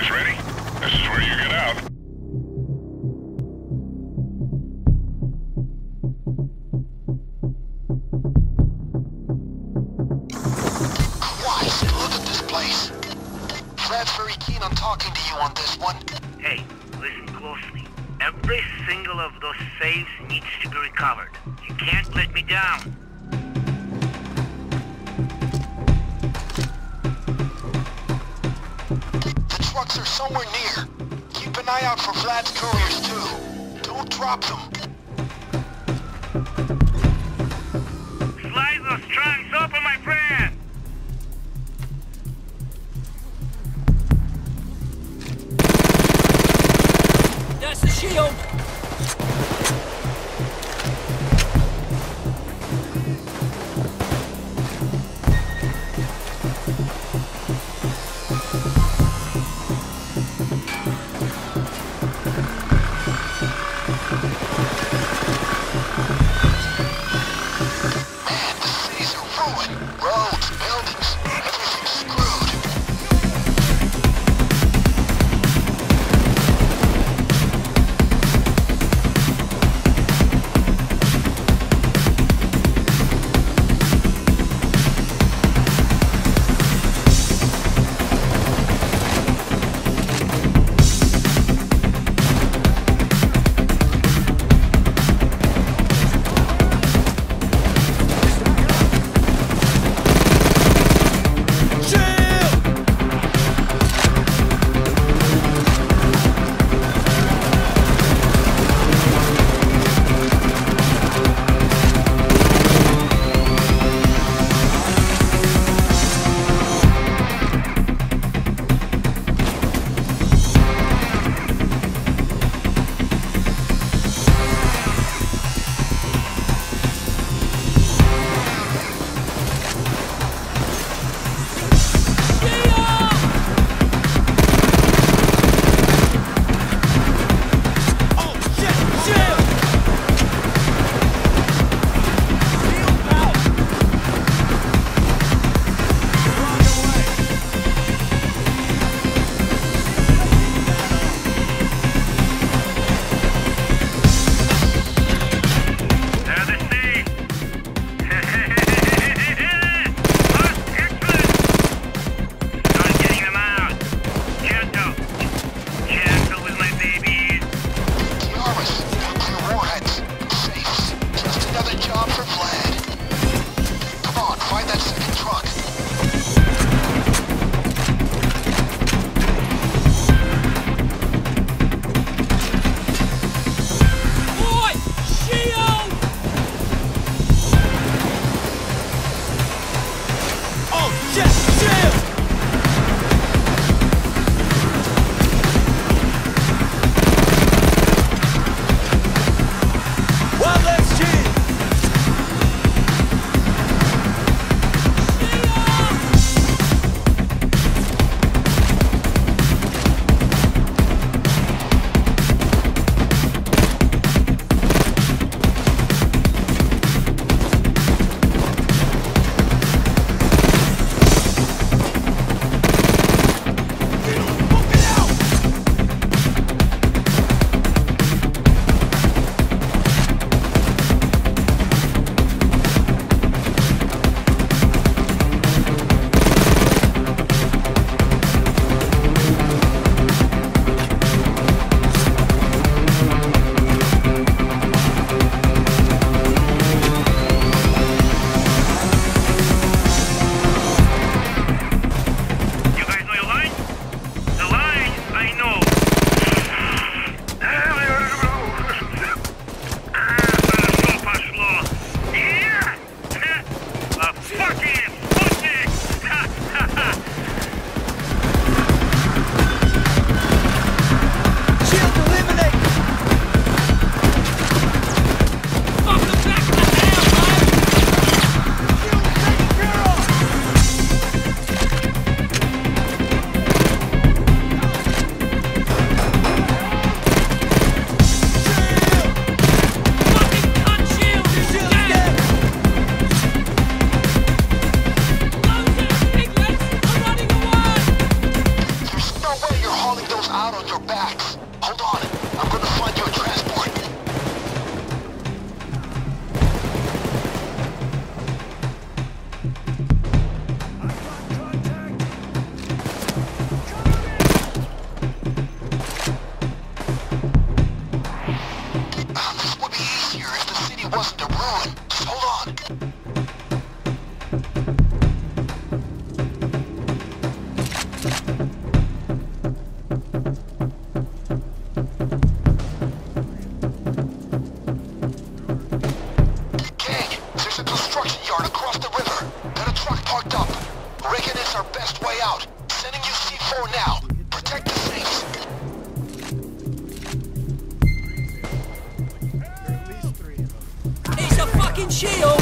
guys ready? This is where you get out. Christ, look at this place. Fred's very keen on talking to you on this one. Hey, listen closely. Every single of those safes needs to be recovered. You can't let me down. Trucks are somewhere near. Keep an eye out for Vlad's couriers too. Don't drop them. our best way out. Sending you C4 now. Protect the safes. A fucking shield!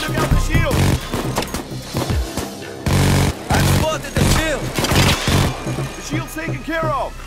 Took out the shield. I spotted the shield. The shield's taken care of!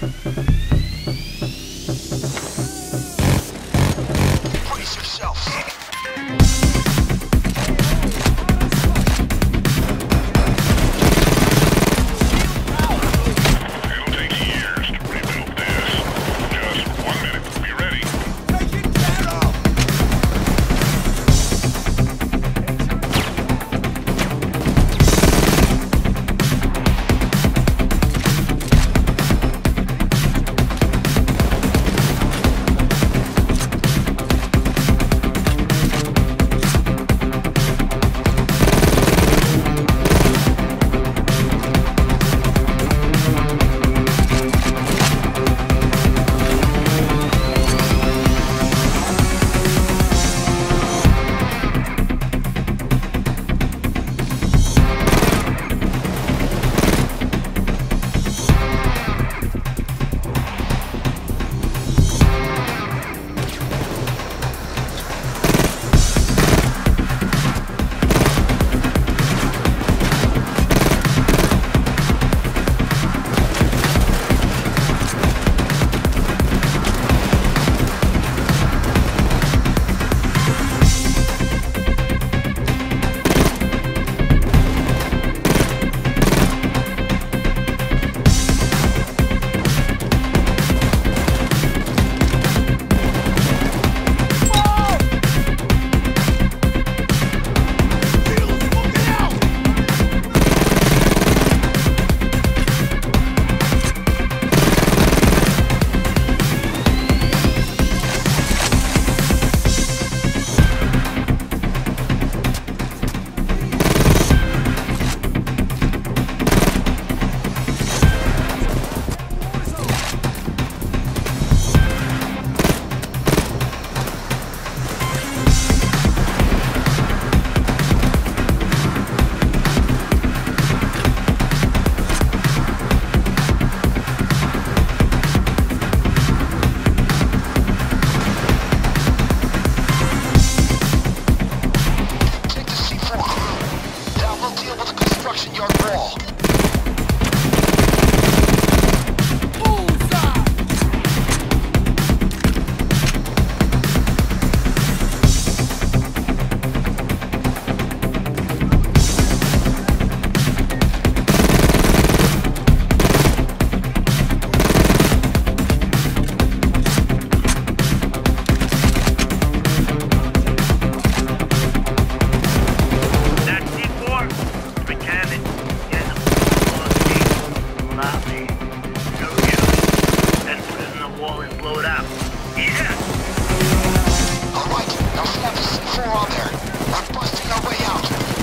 crew on there. We're busting our way out.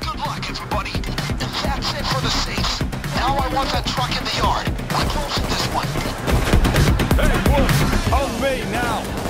Good luck, everybody. And that's it for the safe. Now I want that truck in the yard. I'm closing this one. Hey, Wolf! Hold me now!